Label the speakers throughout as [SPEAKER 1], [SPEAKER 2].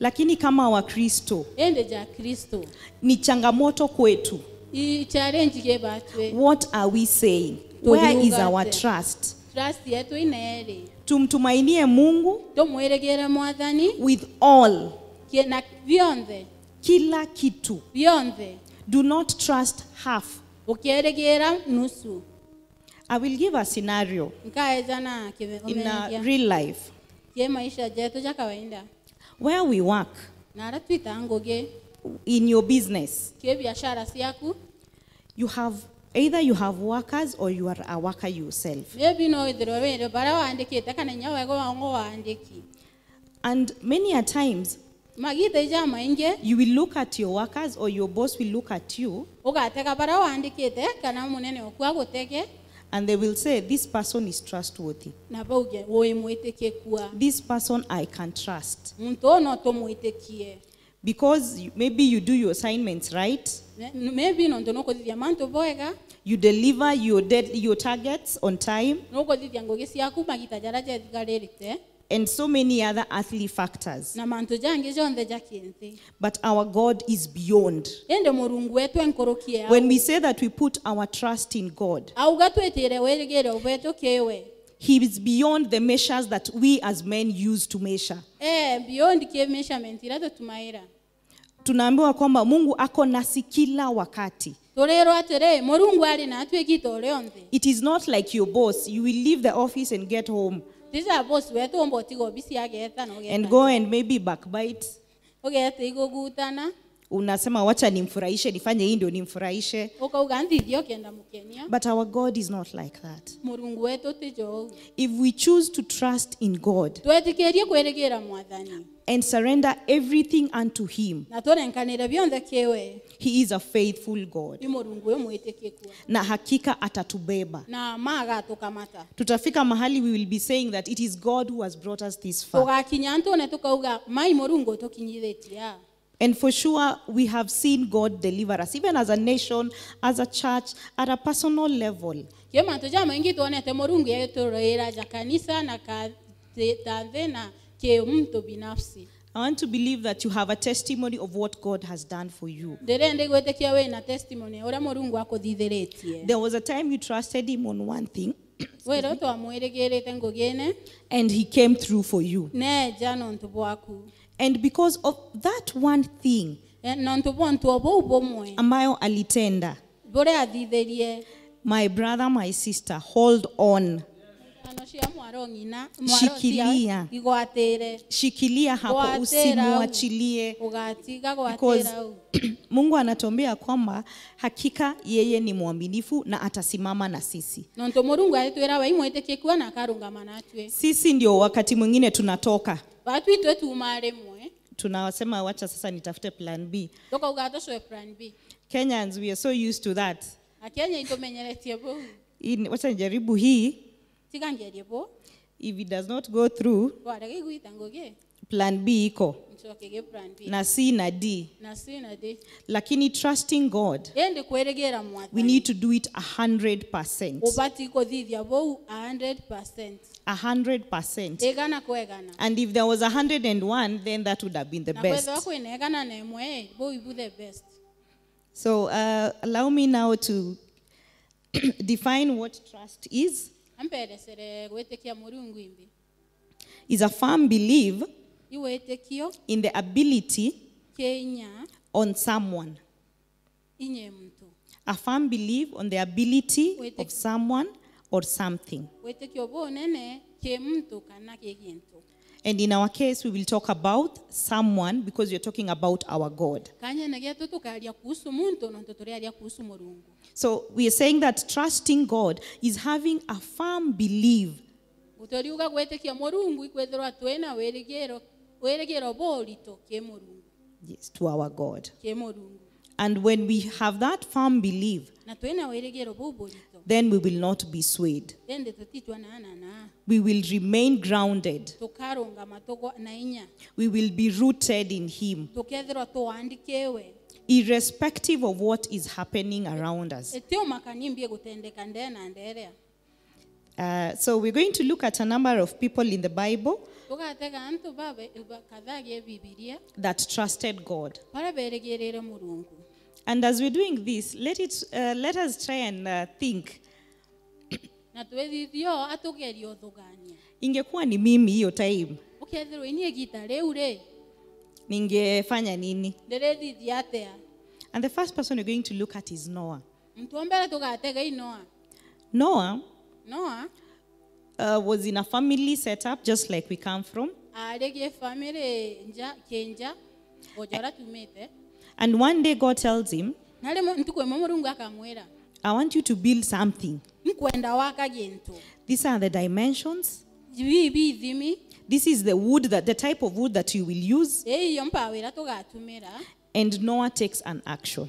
[SPEAKER 1] lakini kama wakristo
[SPEAKER 2] ende ja kristo.
[SPEAKER 1] ni changamoto kwetu. What are we saying? Where is our trust?
[SPEAKER 2] Trust yetu ineri
[SPEAKER 1] tumtumainie mungu
[SPEAKER 2] tumweregere mwathani
[SPEAKER 1] with all.
[SPEAKER 2] Na byonthe
[SPEAKER 1] kila kitu.
[SPEAKER 2] Byonthe
[SPEAKER 1] do not trust half.
[SPEAKER 2] Ukeregera nusu.
[SPEAKER 1] I will give a scenario.
[SPEAKER 2] Nkaeza na
[SPEAKER 1] in a real life.
[SPEAKER 2] Ye maisha jetu ja kawaida
[SPEAKER 1] where we work in your business
[SPEAKER 2] ke biashara ciaku
[SPEAKER 1] you have either you have workers or you are a worker yourself.
[SPEAKER 2] Maybe no ithirwo wire bara wandikite kana nya wego wango wandiki
[SPEAKER 1] and many a times
[SPEAKER 2] magite ja maingi
[SPEAKER 1] you will look at your workers or your boss will look at you and they will say, This person is trustworthy. This person I can trust. Because maybe you do your assignments right.
[SPEAKER 2] Maybe
[SPEAKER 1] you deliver your, dead, your targets on time and so many other earthly factors. But our god is beyond. When we say that we put our trust in god he is beyond the measures that we as men use to measure.
[SPEAKER 2] Tũtumaĩra
[SPEAKER 1] tunaambiwa kwamba mungu ako nasi kila wakati. It is not like your boss you will leave the office and get home
[SPEAKER 2] tisa bosi wetu ũmba ũtiga obici agetha na
[SPEAKER 1] and go and maybe backbite unasema wacha nimfurahishe nifanye hii ndio nimfurahishe. But our god is not like that.
[SPEAKER 2] Wetu
[SPEAKER 1] if we choose to trust in god
[SPEAKER 2] twetikirie kwirigira mwathani.
[SPEAKER 1] and surrender everything unto him
[SPEAKER 2] na byonthe
[SPEAKER 1] he is a faithful god. Na hakika atatubeba.
[SPEAKER 2] Na magatukamata
[SPEAKER 1] tutafika mahali we will be saying that it is god who has brought us this far.
[SPEAKER 2] Mai murungu
[SPEAKER 1] and for sure we have seen god deliver us. Even as a nation as a church at a personal level.
[SPEAKER 2] Kĩ mantu maingĩ tuonete mũrungu yagĩtũrũĩra ja kanisa na katanthĩ na kĩ mtu binafsi.
[SPEAKER 1] I want to believe that you have a testimony of what god has done for you.
[SPEAKER 2] Ndĩrenda gwĩtĩkia wĩ na testimony ũrĩa mũrungu akũthithĩrĩtie
[SPEAKER 1] there was a time you trusted him on one thing
[SPEAKER 2] wĩra twamwĩrĩgĩrĩte ngũgĩne
[SPEAKER 1] and he came through for you.
[SPEAKER 2] Neja nontu bwaku
[SPEAKER 1] and because of that one thing ambayo alitenda my brother my sister hold on. Shikilia. shikilia hapo usimwachilie. mungu anatuambia kwamba hakika yeye ni mwaminifu na atasimama na sisi. Sisi ndio wakati mwingine tunatoka tunasema wacha sasa nitafute plan b.
[SPEAKER 2] Tũkauga tũcoe plan b.
[SPEAKER 1] Kenyans we are so used to that.
[SPEAKER 2] Akenya itũmenyeretie bũu
[SPEAKER 1] Hii- wacha nijaribu hii.
[SPEAKER 2] Tigangerie bũ
[SPEAKER 1] if it does not go through
[SPEAKER 2] twarega igwita ngũgĩ
[SPEAKER 1] plan b iko?
[SPEAKER 2] Ncokege plan b.
[SPEAKER 1] Na c na d.
[SPEAKER 2] Na sina ndĩ
[SPEAKER 1] lakini trusting god we need to do it 100%
[SPEAKER 2] ũbati kũthithia bũu 100
[SPEAKER 1] 100%
[SPEAKER 2] ĩgana kwegana
[SPEAKER 1] and if there was 101 then that would have been the
[SPEAKER 2] na
[SPEAKER 1] best.
[SPEAKER 2] kwethwa kwĩnegana na ĩmwe bũu ibu the best.
[SPEAKER 1] So uh, allow me now to define what trust is.
[SPEAKER 2] Amperesere gwĩtĩkia mũrungu imbi
[SPEAKER 1] is a firm belief in the ability on someone. A firm belief on the ability of someone or something.
[SPEAKER 2] Wĩtĩkio bũnene kĩ mtu kana kĩ gĩntũ
[SPEAKER 1] and in our case we will talk about someone because we're talking about our god.
[SPEAKER 2] Kanyene getu tukaria kuhusu muntu nontu turiaria kuhusu mũrungu
[SPEAKER 1] so we are saying that trusting god is having a firm belief
[SPEAKER 2] gũtoriuga gwĩtĩkia mũrungu ikwithirwa twĩna wĩrĩgĩro wĩrĩgĩro bũritũ kĩ mũrungu
[SPEAKER 1] yes, to our god. And when we have that firm belief
[SPEAKER 2] na twĩna wĩrĩgĩro bũu bũritũ
[SPEAKER 1] then we will not be swayed. We will remain grounded.
[SPEAKER 2] Tũkarũngama tũgwa na inya.
[SPEAKER 1] We will be rooted in him irrespective of what is happening around us.
[SPEAKER 2] Ĩtĩo makanimbie gũtendeka ndee na nderea
[SPEAKER 1] Uh, so we're going to look at a number of people in the bible
[SPEAKER 2] bibilia.
[SPEAKER 1] that trusted God. And as we're doing this, let, it, uh, let us try and uh, think. Ingekuwa ni mimi hiyo time
[SPEAKER 2] ukethirwo inie gita riu ri
[SPEAKER 1] ningefanya nini?
[SPEAKER 2] ndirithithia atia
[SPEAKER 1] And the first person we're going to look at is Noah.
[SPEAKER 2] mtu wa mbere tugatega inoa
[SPEAKER 1] Noah?
[SPEAKER 2] noa
[SPEAKER 1] uh, was in a family setup just like we come from.
[SPEAKER 2] arĩ gĩ bamĩrĩ nja kĩnja ojora tumĩte
[SPEAKER 1] And one day God tells him,
[SPEAKER 2] na rĩmwe ntuku ĩmwe mũrungu akamwĩra
[SPEAKER 1] I want you to build something.
[SPEAKER 2] nkwenda waka gĩntũ
[SPEAKER 1] These are the dimensions. This is the wood that the type of wood that you will use.
[SPEAKER 2] ĩiyo mpawĩra tũgatũmĩra
[SPEAKER 1] And Noah takes an action.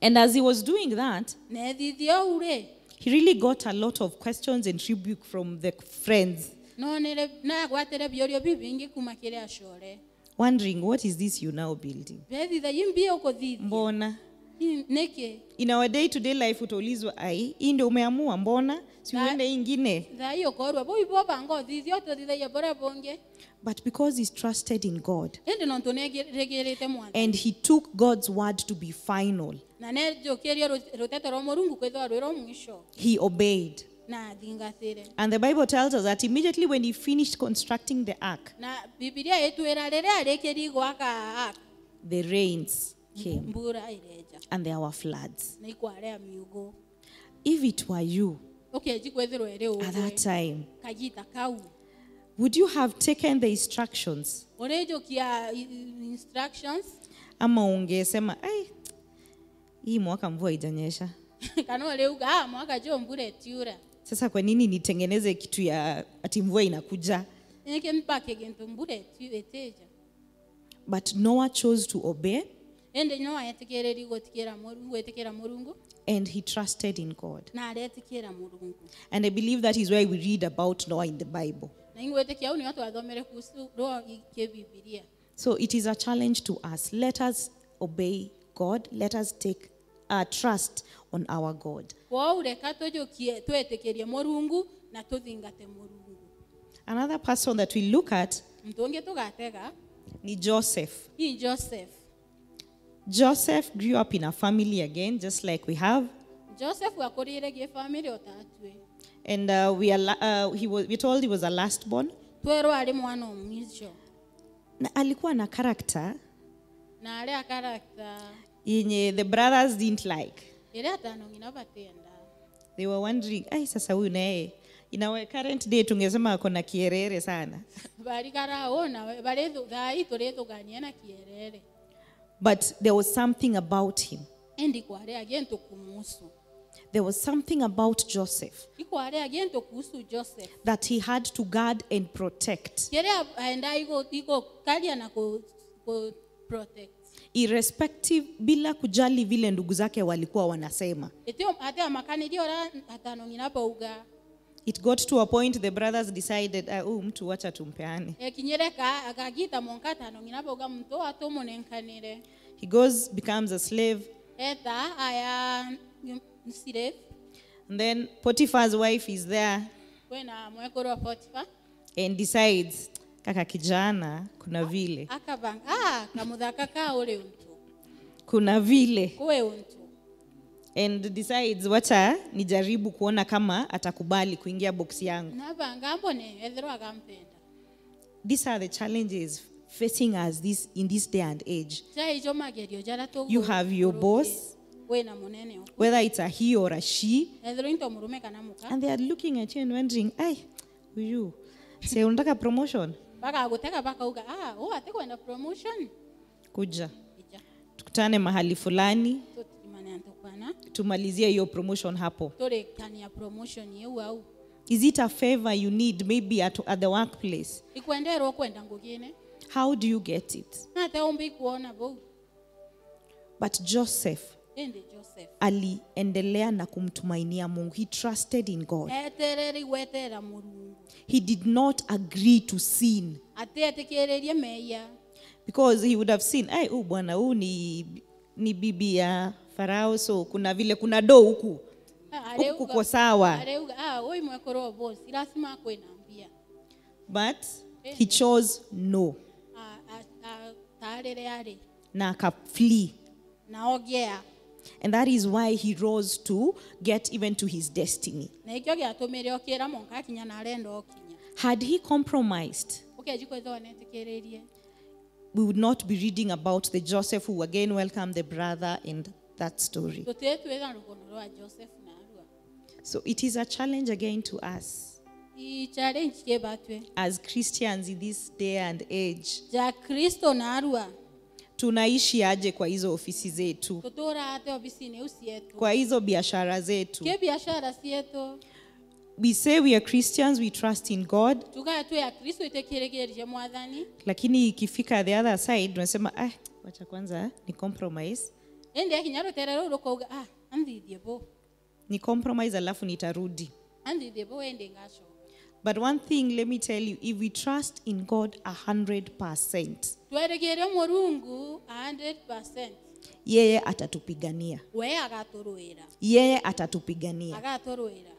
[SPEAKER 1] And as he was doing that, he really got a lot of questions and rebuke from the friends. Wondering, what is this you now building? Mbona?
[SPEAKER 2] Nĩkĩ
[SPEAKER 1] In our day to day life utaulizwa, ai, hii ndio umeamua, mbona? Si uende ingine.
[SPEAKER 2] thai ũkorwe bũi bobanga ũthithio tũthithagia bũrĩa bũngĩ
[SPEAKER 1] But because he's trusted in God
[SPEAKER 2] ĩndĩ nontu neregerete mwathi
[SPEAKER 1] and he took God's word to be final,
[SPEAKER 2] na nejũkĩrie ruteto rwa murungu kwithwa rwa mwisho.
[SPEAKER 1] he obeyed. And the Bible tells us that immediately when he finished constructing the ark, the rains came. And there were floods. If it were you at that time, would you have taken the instructions?
[SPEAKER 2] instructions?
[SPEAKER 1] Ama ungesema, hii mwaka mvua ijanyesha.
[SPEAKER 2] kana leuga ah, mwaka jo mbura ĩtiura.
[SPEAKER 1] Sasa kwa nini nitengeneze kitu ya ati mvua inakuja? But Noah chose to obey
[SPEAKER 2] ĩndĩ no etĩkĩrĩri gũtikĩra mũrungu gwĩtĩkĩra mũrungu
[SPEAKER 1] and he trusted in God.
[SPEAKER 2] na aretĩkĩra mũrungu
[SPEAKER 1] And I believe that is why we read about Noah in the Bible.
[SPEAKER 2] na ingwĩtĩkia au nĩo twathomere kuhusu roho kĩbibilia
[SPEAKER 1] So it is a challenge to us. Let us obey God. Let us take uh, trust on our God.
[SPEAKER 2] kwou reka tũjũkie twĩtĩkĩrie mũrungu na tũthingate mũrungu
[SPEAKER 1] Another person that we look at
[SPEAKER 2] mtu ũngĩ tũgatega
[SPEAKER 1] ni Joseph.
[SPEAKER 2] joseph
[SPEAKER 1] Joseph grew up in a family again, just like we have.
[SPEAKER 2] joseph akũrĩire gĩ family
[SPEAKER 1] And uh, we are, uh, he was, we're told he was a last born.
[SPEAKER 2] mwana
[SPEAKER 1] Na alikuwa na character
[SPEAKER 2] na character.
[SPEAKER 1] yenye the brothers didn't like.
[SPEAKER 2] batenda
[SPEAKER 1] They were wondering, ai sasa huyu naye in our current day tungesema ako na kierere sana.
[SPEAKER 2] barikaraona thai tũrĩthũgania na kĩerere
[SPEAKER 1] But there was something about him. There was something about Joseph that he had to guard and protect, irrespective, bila kujali vile ndugu zake walikuwa wanasema. It got to a point the brothers decided, uh, oh, mtu wacha tumpeane. He goes, becomes a slave. And then Potiphar's wife is there and decides, kaka kijana, kuna vile. kuna vile. And decides, wacha nijaribu kuona kama atakubali kuingia boksi yangu. These are the challenges facing us this in this day and age. You have your boss, whether it's a he or a she, and they are looking at you and wondering, hey, who you? unataka promotion?
[SPEAKER 2] a ah promotion
[SPEAKER 1] Kuja. Tukutane mahali fulani, tumalizie hiyo promotion hapo. Is it a favor you need maybe at, at the workplace? How do you get it? But Joseph aliendelea na kumtumainia Mungu. He trusted in God. He did not agree to sin. Because he would have seen, ai, huu bwana huu ni, ni bibi ya Farao, so kuna vile kuna do huku. Kuko sawa.
[SPEAKER 2] ah
[SPEAKER 1] but he chose no na akaflee and that is why he rose to get even to his destiny.
[SPEAKER 2] Na ikio giatumire okira monka akinya na arenda okinya.
[SPEAKER 1] Had he compromised
[SPEAKER 2] ukeji kwithwo netikiririe
[SPEAKER 1] we would not be reading about the joseph who again welcomed the brother in that story.
[SPEAKER 2] Tutire twitha rugono rwa joseph na arua
[SPEAKER 1] so it is a challenge again to us
[SPEAKER 2] i challenge kebatwe
[SPEAKER 1] as christians in this day and age tunaishi aje kwa hizo ofisi zetu? Kwa hizo biashara zetu. We say we are christians we trust in god. Lakini ikifika the other side tunasema ah, wacha kwanza ni compromise.
[SPEAKER 2] Ende ah bo
[SPEAKER 1] ni compromise alafu nitarudi.
[SPEAKER 2] Anthithie bo ende ngacoka
[SPEAKER 1] but one thing let me tell you if we trust in god 100%
[SPEAKER 2] tweregeire murungu 100%
[SPEAKER 1] yeye atatupigania.
[SPEAKER 2] We agaturuira
[SPEAKER 1] yeye atatupigania.
[SPEAKER 2] Agaturuira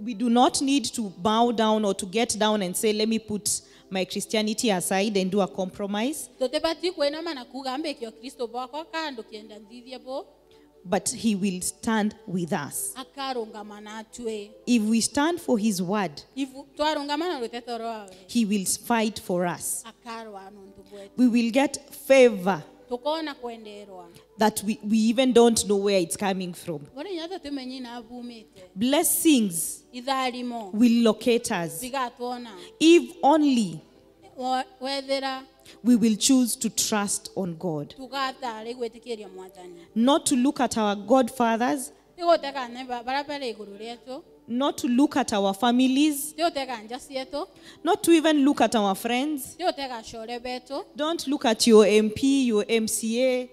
[SPEAKER 1] we do not need to bow down or to get down and say let me put my christianity aside and do a compromise.
[SPEAKER 2] Tutibati kwinama na kuga mbikio kristo bwakwa kandu kienda nthithie bo
[SPEAKER 1] but he will stand with us. If we stand for his word
[SPEAKER 2] ivu twarungama na ruteto rwawe
[SPEAKER 1] he will fight for us.
[SPEAKER 2] akarwa nuntu bwetu
[SPEAKER 1] we will get favor that we, we even don't know where it's coming from.
[SPEAKER 2] Bori nyata tumenyi nabumite
[SPEAKER 1] blessings will locate us. If only we will choose to trust on god. Not to look at our godfathers. Not to look at our families. Not to even look at our friends. Don't look at your mp your mca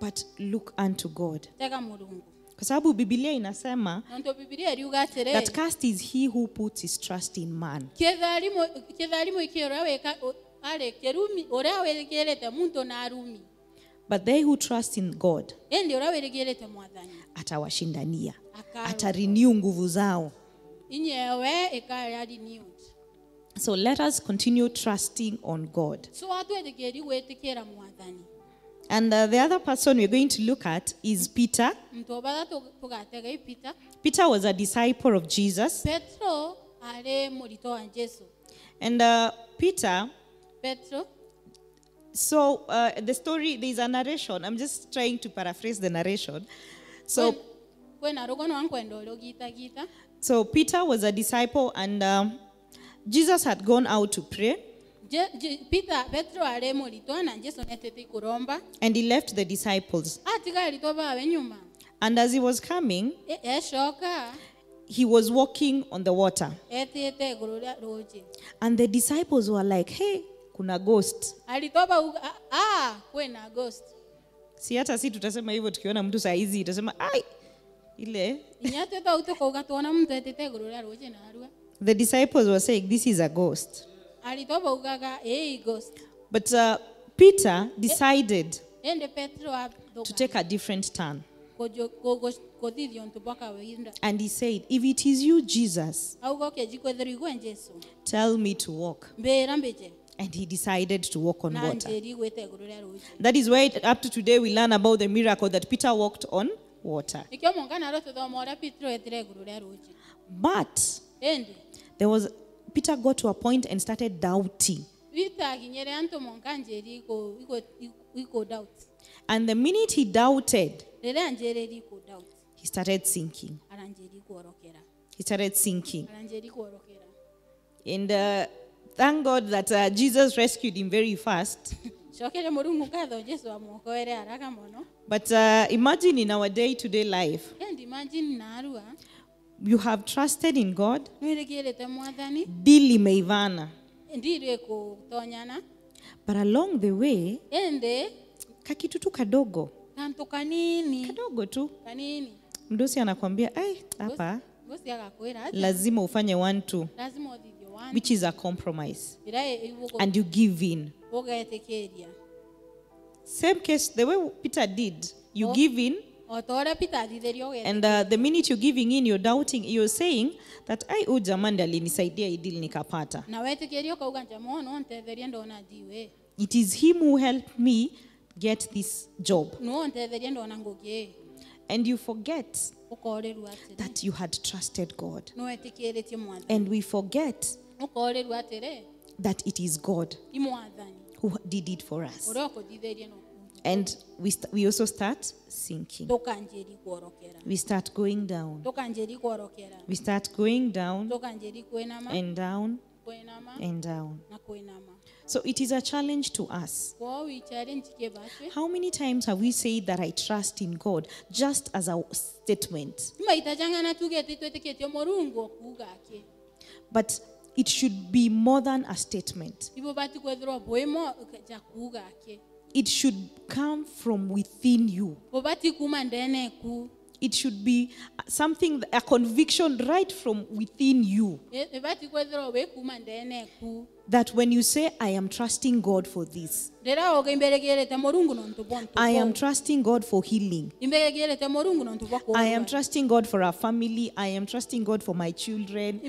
[SPEAKER 1] but look unto god kwa sababu bibilia inasema
[SPEAKER 2] nontu bibilia iriuga atiri
[SPEAKER 1] that cast is he who puts his trust in man.
[SPEAKER 2] Kitharimo uria muntu na arumi.
[SPEAKER 1] But they who trust in god
[SPEAKER 2] uria mwathani.
[SPEAKER 1] atawashindania atarenew nguvu zao.
[SPEAKER 2] Inyewe ikaya renewed
[SPEAKER 1] so let us continue trusting on god.
[SPEAKER 2] So gwitikira mwathani
[SPEAKER 1] and uh, the other person we're going to look at is peter.
[SPEAKER 2] Muntu batha tugatega ipita
[SPEAKER 1] peter. Was a disciple of jesus.
[SPEAKER 2] Petro ari murito wa jesu.
[SPEAKER 1] And uh, peter
[SPEAKER 2] petro.
[SPEAKER 1] so uh, the story there's a narration. I'm just trying to paraphrase the narration. So
[SPEAKER 2] kwina rugono wankwenda uria ugitagita
[SPEAKER 1] so peter was a disciple and um, jesus had gone out to pray
[SPEAKER 2] Je- Je- peter petro ari na jesu netete kuromba.
[SPEAKER 1] And he left the disciples.
[SPEAKER 2] Bawe nyuma
[SPEAKER 1] and as he was coming
[SPEAKER 2] E- ecoka
[SPEAKER 1] he was walking on the water.
[SPEAKER 2] Etite iguru ria ruji.
[SPEAKER 1] And the disciples were like hey kuna ghost.
[SPEAKER 2] Arito bauga "Ah, ah kwina ghost.
[SPEAKER 1] Si hata si tutasema hivyo tukiona mtu saa hizi tutasema ai ile.
[SPEAKER 2] Inya twitha u tukauga tuona muntu etite iguru ria ruji na
[SPEAKER 1] the disciples were saying this is a ghost But uh, Peter decided to take a different turn. And he said, If it is you, Jesus, tell me to walk. And he decided to walk on water. That is why, up to today, we learn about the miracle that Peter walked on water. But there was peter got to a point and started doubting. And the minute he doubted
[SPEAKER 2] riria njiri iko doubt.
[SPEAKER 1] he started sinking.
[SPEAKER 2] Ara njiri kuorokera
[SPEAKER 1] he started sinking. And uh, thank god that uh, jesus rescued him very fast.
[SPEAKER 2] Cokere murungu ngatho jesu amuokoere haraka muno
[SPEAKER 1] but uh, imagine in our day-to-day life.
[SPEAKER 2] Endi imagine narua
[SPEAKER 1] you have trusted in god
[SPEAKER 2] ndirĩ kũtonyana
[SPEAKER 1] but along the way kakitu tu kadogo. kadogo tu.
[SPEAKER 2] Kanini.
[SPEAKER 1] Mdosi anakwambia ai hapa lazima ufanye one two. Which is a compromise. And you give in. same case the way peter did you
[SPEAKER 2] Oh.
[SPEAKER 1] give in
[SPEAKER 2] o o ta ũrĩa peter athithĩrio ũgetĩkia
[SPEAKER 1] And uh, the minute you're giving in, you're doubting, you're saying that I huyu jamani alinisaidia hii deal nikapata.
[SPEAKER 2] na wetĩkĩrio ukauga njama no ntetherie ndona ndiwe
[SPEAKER 1] It is him who helped me get this job.
[SPEAKER 2] no ntetherie ndona ngũgĩ
[SPEAKER 1] And you forget that you had trusted God.
[SPEAKER 2] no wetĩkĩrĩtie mwathani
[SPEAKER 1] And we forget that it is God who did it for us.
[SPEAKER 2] Ũrĩa ũkũthithĩrie no
[SPEAKER 1] And we, st- we also start sinking. We start going down. We start going down and down and down. So it is a challenge to us.
[SPEAKER 2] kwao wicare njikĩbatwe
[SPEAKER 1] How many times have we said that I trust in God just as a statement?
[SPEAKER 2] maita jang'ana tugĩte twĩtĩkĩtio mũrungu okuga akĩ
[SPEAKER 1] But it should be more than a statement.
[SPEAKER 2] Ibo bati kwethirwo bwĩmo ja kuga akĩ
[SPEAKER 1] It should come from within you.
[SPEAKER 2] bobati kuma ndeneku
[SPEAKER 1] It should be something, a conviction right from within you that when you say, I am trusting God for this, I am trusting God for healing, I am trusting God for our family, I am trusting God for my children,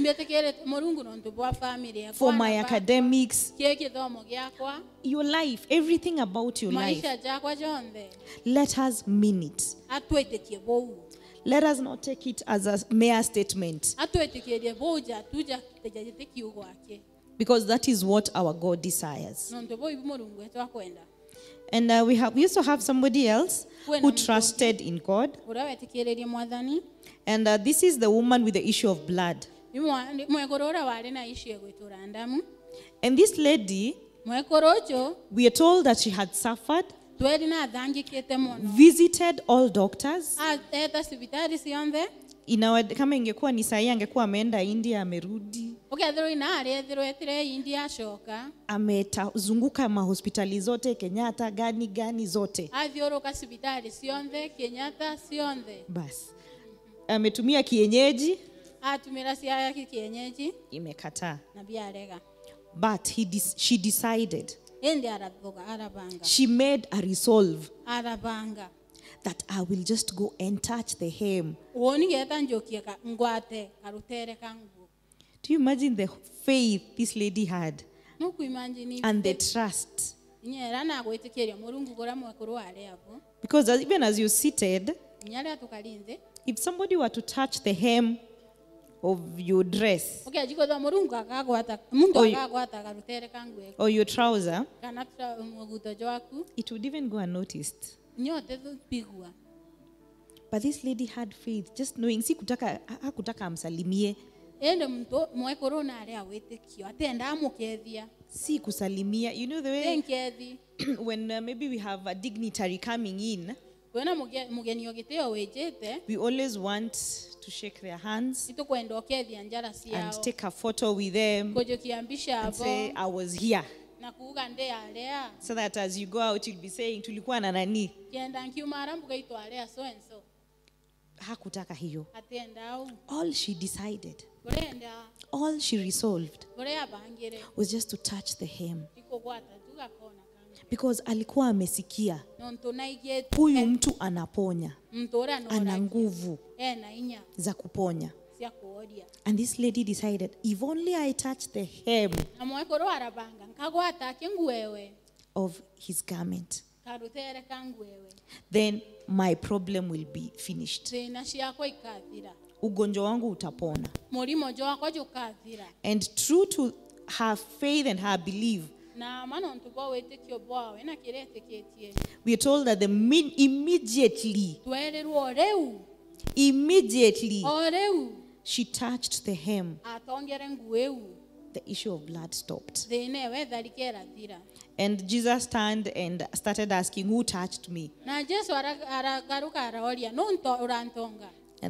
[SPEAKER 1] for my academics, your life, everything about your life. Let us mean it. Let us not take it as a mere statement because that is what our God desires. And uh, we, have, we used to have somebody else who trusted in God. And uh, this is the woman with the issue of blood. And this lady, we are told that she had suffered, visited all doctors. Inawezekamana ingekuwa ni sahi angekuwa ameenda India amerudi
[SPEAKER 2] ũkethĩrwo inarĩ ethĩrwo etire indi acoka.
[SPEAKER 1] Ametazunguka mahospitali zote, Kenyatta gani gani zote.
[SPEAKER 2] athiũrũka cibitari cionthe kenyatta cionthe
[SPEAKER 1] Basi. Ametumia kienyeji,
[SPEAKER 2] atumĩra kienyeji.
[SPEAKER 1] Imekataa.
[SPEAKER 2] na
[SPEAKER 1] But he dis- she decided, she made a resolve
[SPEAKER 2] arabanga.
[SPEAKER 1] that I will just go and touch the hem. Do you imagine the faith this lady had? And the trust? Because as, even as you seated, if somebody were to touch the hem of your dress
[SPEAKER 2] or,
[SPEAKER 1] or your trouser, it would even go unnoticed. But this lady had faith, just knowing, si kutaka, hakutaka amsalimie,
[SPEAKER 2] ĩndĩ mtu mwekũrũ narĩ awĩtĩkio atenda amukethia
[SPEAKER 1] si kusalimia. You know the way
[SPEAKER 2] nkethi
[SPEAKER 1] when uh, maybe we have a dignitary coming in,
[SPEAKER 2] wĩna mũge- mũgeni ũgĩtĩo
[SPEAKER 1] we always want to shake their hands
[SPEAKER 2] nĩtũkwenda ũkethia njara
[SPEAKER 1] and take a photo with them
[SPEAKER 2] kũjũkia mbica
[SPEAKER 1] abo say, I was here.
[SPEAKER 2] na kuuga ndĩ arĩa
[SPEAKER 1] So that as you go out, you'll be saying, tulikuwa na nani.
[SPEAKER 2] kienda nkiuma mbuga itũ arĩa so and so.
[SPEAKER 1] Hakutaka hiyo.
[SPEAKER 2] atenda au
[SPEAKER 1] All she decided, all she resolved was just to touch the hem. Because alikuwa amesikia huyu mtu anaponya, ana nguvu za kuponya. And this lady decided, if only I touch the hem of his garment, then my problem will be finished.
[SPEAKER 2] Thĩna ciakwa ikathira
[SPEAKER 1] Ugonjwa wangu utapona.
[SPEAKER 2] mũrimũ njwakwa jũkathira
[SPEAKER 1] And true to her faith and her belief,
[SPEAKER 2] na manontu bwa wĩtĩkio bwawe na kĩrĩa ĩtĩkĩtie
[SPEAKER 1] we are told that the min- immediately, immediately she touched the hem,
[SPEAKER 2] atongere nguo ĩu
[SPEAKER 1] the issue of blood stopped.
[SPEAKER 2] thĩna ĩyo etharika ĩrathira
[SPEAKER 1] And Jesus turned and started asking, Who touched me?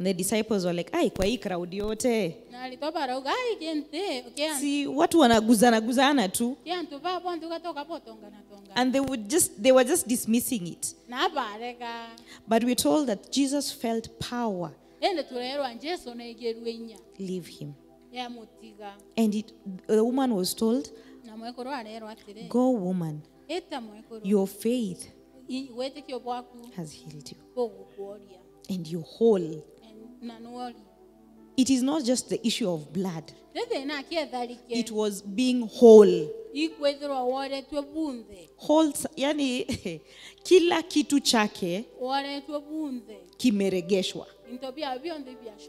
[SPEAKER 2] Na jesu ara- aragaruka araoria no nto- ũrantonga
[SPEAKER 1] And the disciples were like, Ai, kwa hii crowd yote.
[SPEAKER 2] na alitoba arauga ai kente kĩa
[SPEAKER 1] Si watu wanaguzana guzana tu.
[SPEAKER 2] kĩantu babo ntu gatoka potongana tonga
[SPEAKER 1] And they would just they were just dismissing it.
[SPEAKER 2] na barega
[SPEAKER 1] But we're told that Jesus felt power.
[SPEAKER 2] ende turerwa jesu naigĩrue inya
[SPEAKER 1] Leave him.
[SPEAKER 2] yamũtiga
[SPEAKER 1] And it, the woman was told,
[SPEAKER 2] na mwekũrũ arerwo atĩrĩ
[SPEAKER 1] Go, woman,
[SPEAKER 2] ĩta mwekũrũ
[SPEAKER 1] your faith
[SPEAKER 2] I- wĩtĩkio bwaku
[SPEAKER 1] has healed you. and you're whole. It is not just the issue of blood, it was being whole. Whole yani kila kitu chake kimeregeshwa.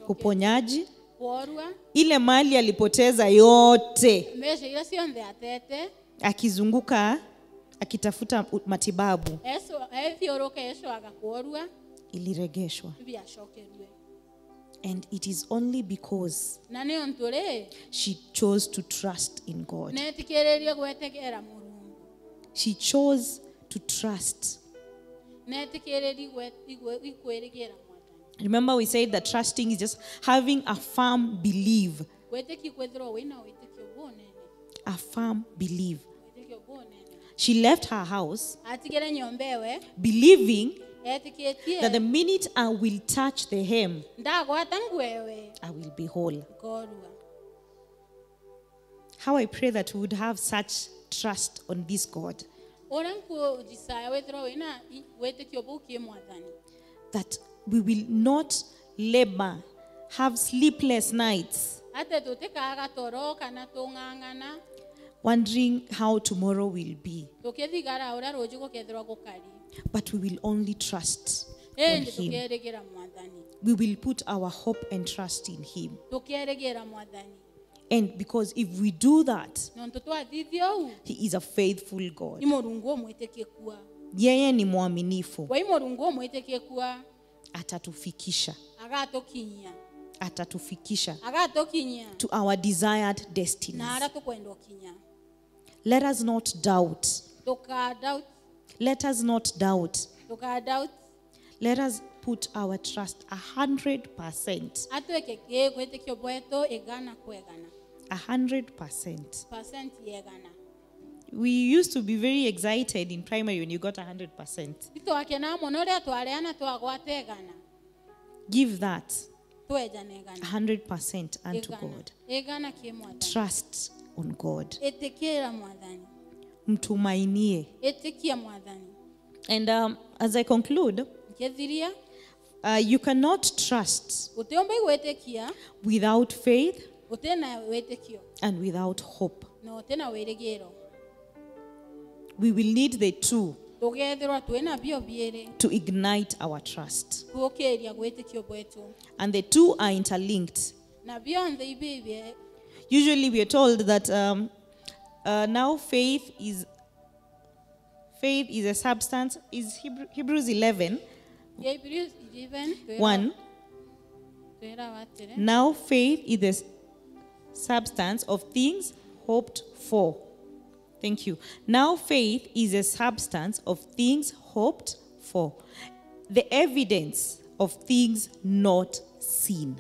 [SPEAKER 1] Uponyaji ile mali alipoteza yote. Akizunguka akitafuta matibabu. Iliregeshwa. And it is only because
[SPEAKER 2] na nĩ ũntũ rĩ
[SPEAKER 1] she chose to trust in god.
[SPEAKER 2] Netikĩrĩrie gwetegera mũrungu
[SPEAKER 1] she chose to trust.
[SPEAKER 2] Netikĩrĩri ikwĩrĩgĩra mwathani.
[SPEAKER 1] Remember we said that trusting is just having a firm belief.
[SPEAKER 2] Wĩtĩki kwĩthĩrwo wĩna wĩtĩkio bũnene
[SPEAKER 1] a firm belief. She left her house
[SPEAKER 2] atigĩre nyomba ĩwe
[SPEAKER 1] believing that the minute i will touch the hem
[SPEAKER 2] ndagwata nguo ĩwe
[SPEAKER 1] i will be whole. How i pray that we would have such trust on this god.
[SPEAKER 2] Ũrĩa nkũjicaya wĩthĩrwo wĩna i- wĩtĩkio bũu kĩ mwathani.
[SPEAKER 1] That we will not labor have sleepless nights.
[SPEAKER 2] Atĩ tũtĩkaga toro kana tũng'ang'ana
[SPEAKER 1] wondering how tomorrow will be
[SPEAKER 2] tũkĩthigara ũrĩa rũciũ gũkethĩrwo gũkari
[SPEAKER 1] but we will only trust eh,
[SPEAKER 2] on
[SPEAKER 1] him. we will put our hope and trust in him. And because if we do that
[SPEAKER 2] nontũ twathithia ũu
[SPEAKER 1] he is a faithful god.
[SPEAKER 2] I mũrungu ũmwĩtĩkie kuo
[SPEAKER 1] yeye ni mwaminifu.
[SPEAKER 2] Wai mũrungu ũmwĩtĩkie kuo
[SPEAKER 1] atatufikisha. Atatufikisha to our desired destinies.
[SPEAKER 2] Na arĩa tũkwenda ũkinya
[SPEAKER 1] let us not doubt let us not doubt. Let us put our trust a hundred percent.
[SPEAKER 2] Atwĩke kĩ gwĩtĩkio bwetũ ĩgana kwegana
[SPEAKER 1] a hundred percent.
[SPEAKER 2] Percent
[SPEAKER 1] we used to be very excited in primary when you got a hundred percent.
[SPEAKER 2] Itwakenaga mũno rĩrĩa twareana twagwata egana.
[SPEAKER 1] Give that
[SPEAKER 2] twejana
[SPEAKER 1] a hundred percent unto god.
[SPEAKER 2] Ĩgana kĩ mwathani.
[SPEAKER 1] Trust on god mtumainie.
[SPEAKER 2] Ĩtĩkia mwathani
[SPEAKER 1] and um, as i conclude uh, you cannot trust without faith
[SPEAKER 2] ũtĩ na wĩtĩkio
[SPEAKER 1] and without hope.
[SPEAKER 2] Na ũtĩ na wĩrĩgĩro
[SPEAKER 1] we will need the two
[SPEAKER 2] tũgethĩrwo twĩna bio bierĩ
[SPEAKER 1] to ignite our trust.
[SPEAKER 2] Gũkĩria gwĩtĩkio bwetũ
[SPEAKER 1] and the two are interlinked.
[SPEAKER 2] Na bionthe ibibie.
[SPEAKER 1] Usually we are told that um, uh, now faith is faith is a substance. Is Hebrew, hebrews 11
[SPEAKER 2] Hebrews 11
[SPEAKER 1] 1 now faith is the substance of things hoped for. Thank you. Now faith is a substance of things hoped for. The evidence of things not seen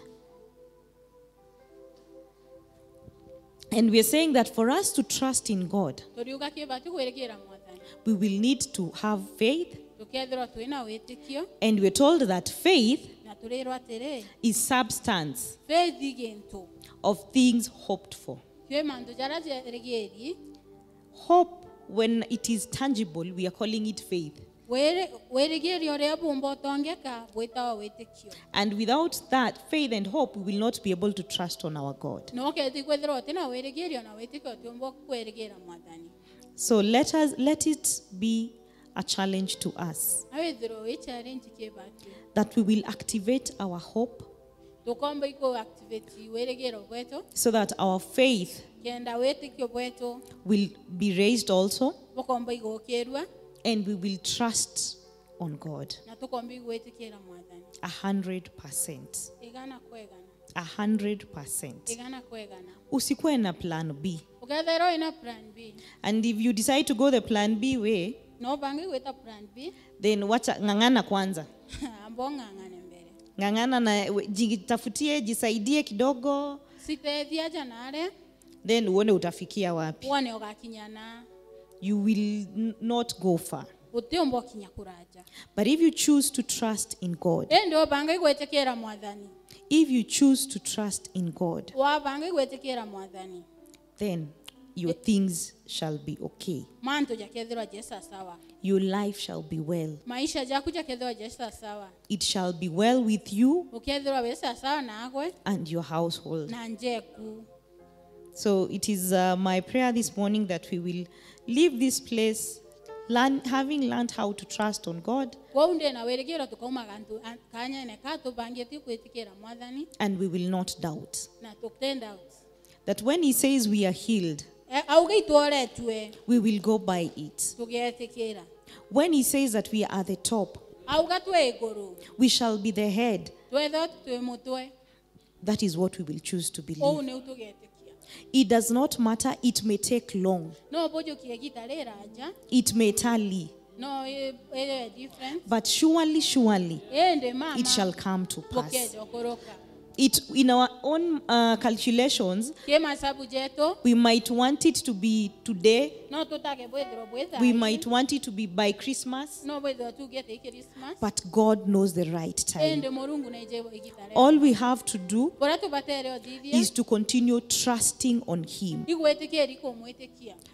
[SPEAKER 1] and we're saying that for us to trust in god
[SPEAKER 2] tũriuga kĩbati gwĩrĩgĩra mwathani.
[SPEAKER 1] we will need to have faith.
[SPEAKER 2] Tũkethĩrwo twĩna wĩtĩkio
[SPEAKER 1] and we're told that faith
[SPEAKER 2] na tũrĩrwo atĩrĩ
[SPEAKER 1] is substance of things hoped for.
[SPEAKER 2] Kwĩ mantu jaria jerĩgĩri
[SPEAKER 1] hope when it is tangible we are calling it faith
[SPEAKER 2] wĩrĩgĩri ũrĩa bumba ũtongeka gwĩtawa wĩtĩkio
[SPEAKER 1] and without that faith and hope we will not be able to trust on our god.
[SPEAKER 2] No kethi kwĩthĩrwo ũtĩna wĩrĩgĩri ona wĩtĩkio tũmba kwĩrĩgĩra mwathani
[SPEAKER 1] so let us let it be a challenge to us
[SPEAKER 2] na wĩthĩrwo wĩ challenge kĩbati
[SPEAKER 1] that we will activate our hope
[SPEAKER 2] tũkomba ikũ activate wĩrĩgĩro bwetũ
[SPEAKER 1] so that our faith
[SPEAKER 2] kenda wĩtĩkio bwetũ
[SPEAKER 1] will be raised also and we will trust on god.
[SPEAKER 2] Na
[SPEAKER 1] a hundred percent. A hundred percent. Usikuwe na plan b. And if you decide to go the plan b way
[SPEAKER 2] no plan b.
[SPEAKER 1] then wacha ng'ang'ana kwanza. Ng'ang'ana na jitafutie jisaidie kidogo.
[SPEAKER 2] Sitethia janare
[SPEAKER 1] then uone utafikia wapi.
[SPEAKER 2] Wone ũgakinyana
[SPEAKER 1] you will not go far.
[SPEAKER 2] Ũtĩũmba ũkinya kũraja
[SPEAKER 1] but if you choose to trust in god
[SPEAKER 2] ĩndĩ ũbanga igwĩtĩkĩra mwathani
[SPEAKER 1] if you choose to trust in god
[SPEAKER 2] wabanga igwĩtĩkĩra mwathani
[SPEAKER 1] then your things shall be okay.
[SPEAKER 2] manto jakethirwa jesa sawa.
[SPEAKER 1] Your life shall be well.
[SPEAKER 2] maisha jaku jakethirwa jesa sawa.
[SPEAKER 1] It shall be well with you
[SPEAKER 2] ukethirwa wesa sawa nagwe
[SPEAKER 1] and your household. So it is uh, my prayer this morning that we will leave this place learn, having learned how to trust on God
[SPEAKER 2] kwou ndi na wirigiro tukauma kantu an- kanyene ka tubangitie kwitikira mwathani
[SPEAKER 1] and we will not doubt. That when He says we are healed, we will go by it. When He says that we are at the top,
[SPEAKER 2] auga twe iguru
[SPEAKER 1] we shall be the head.
[SPEAKER 2] twetho twi mutwe
[SPEAKER 1] That is what we will choose to believe. It does not matter, it may take long,
[SPEAKER 2] no bujukie gitari raja
[SPEAKER 1] it may tally,
[SPEAKER 2] no different.
[SPEAKER 1] But surely, surely, it shall come to pass. It, in our own uh, calculations,
[SPEAKER 2] kie masabu jetu
[SPEAKER 1] we might want it to be today,
[SPEAKER 2] no tutake bwithirwo bwitha
[SPEAKER 1] we might want it to be by Christmas,
[SPEAKER 2] no bwithirwo tugete i christmas.
[SPEAKER 1] But God knows the right time.
[SPEAKER 2] ĩndĩ mũrungu naije igitare
[SPEAKER 1] All we have to do
[SPEAKER 2] bũrĩa tũbatere ũthithia
[SPEAKER 1] is to continue trusting on Him,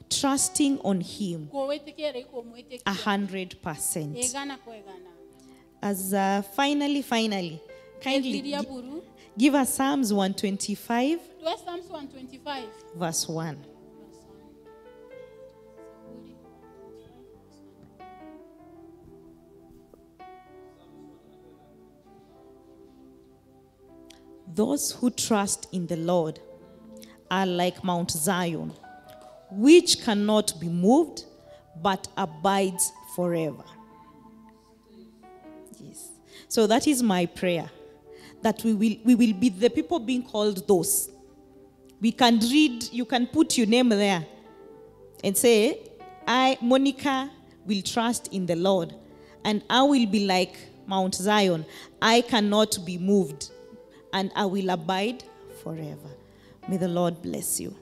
[SPEAKER 1] trusting on Him. A hundred percent. As uh, finally, finally, kindly
[SPEAKER 2] Ĩthiria
[SPEAKER 1] gi-
[SPEAKER 2] buru
[SPEAKER 1] give us Psalms 125,
[SPEAKER 2] twe psalms 125
[SPEAKER 1] verse 1. Those who trust in the Lord are like Mount Zion, which cannot be moved but abides forever. Yes. So that is my prayer that we will, we will be the people being called those. We can read, you can put your name there and say, I, Monica, will trust in the Lord, and I will be like Mount Zion. I cannot be moved, and I will abide forever. May the Lord bless you.